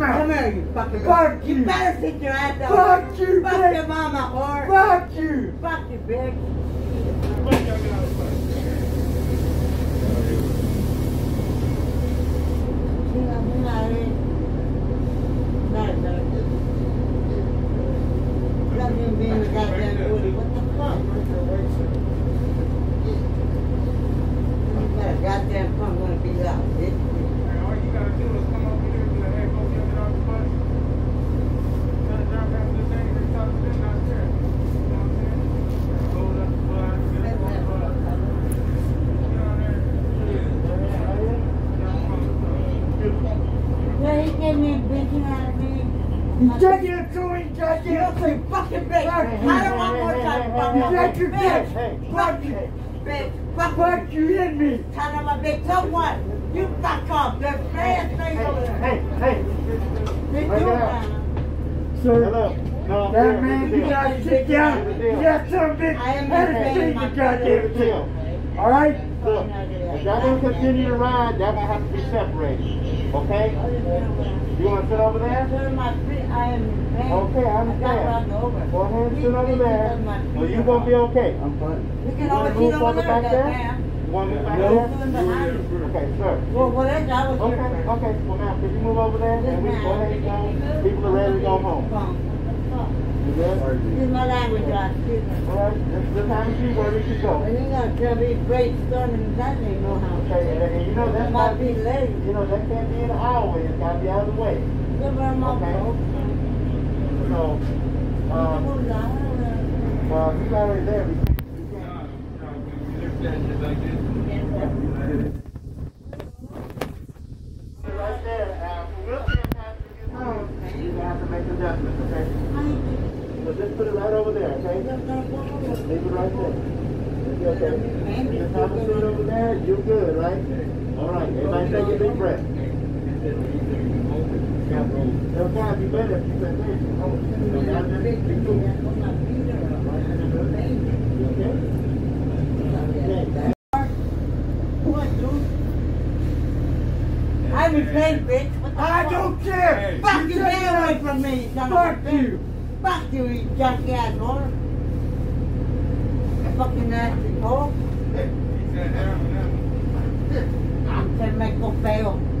Come here, you fucking Fuck You you. better sit your ass down. Fuck you, Fuck bitch. your mama, whore. Fuck you. Fuck you, bitch. Mira, mira, eh. Dale, dale. Goddamn being a goddamn bully. What the fuck? You got a goddamn punk gonna be loud, bitch. All you gotta do is come over here and be like, hey, go get it off the bus. Turn it down past the thing and talk to them not there. You know what I'm saying? Load up the bus, get it on the bus. Get on there. Well, he gave me a bitch out of me. You taking it to me, You goddamn ugly fucking bitch. Fuck I don't want more time from You got your bitch. Fuck you. Bitch. Fuck Fuck you in me. Son of a bitch. So what? You fuck off. There's fast things over there. Hey, hey, They do it. Sir, hello. No, that man, you gotta sit down. You got some bitch. I am Let the it same, see my. Goddamn deal. Thing. All right? Look, if y'all gonna continue to ride, y'all gonna have to be separated. Okay? You wanna sit over there? Sir, I am in pain. Okay, I I got understand. run. Go ahead and sit over there. on Well, feet. you gonna be okay. I'm fine. You You can wanna always move over further there, back there? goddamn. You wanna move back there? Doing behind you. Okay, sir. Well, whatever, I was Okay, here first. okay. Well, now, could you move over there? And we go ahead and go. People are ready to go home. You good? Excuse my language, guys. Excuse me. All right, just, just have a seat where we should go. And you gotta tell me that no how. Okay, you know It that's might be late. you know, that can't be the highway. It's gotta be out of the way. Okay. So, well, already there. Can't. Right there, uh, wheelchair passengers, you're gonna have to make adjustments, okay? So just put it right over there, okay? Leave it right there. You okay? Just have a seat over there, you're good, right? All right, everybody take a deep breath. It'll kind of be better if you said this. Oh, you got this? Cool? Okay? Okay. I'm in pain, bitch. I don't care. Fuck you, take get away from me, Fuck of a bitch. you. Fuck you, you junkie ass whore. You fucking nasty whore. He said, "Down, down." I'm make no fail.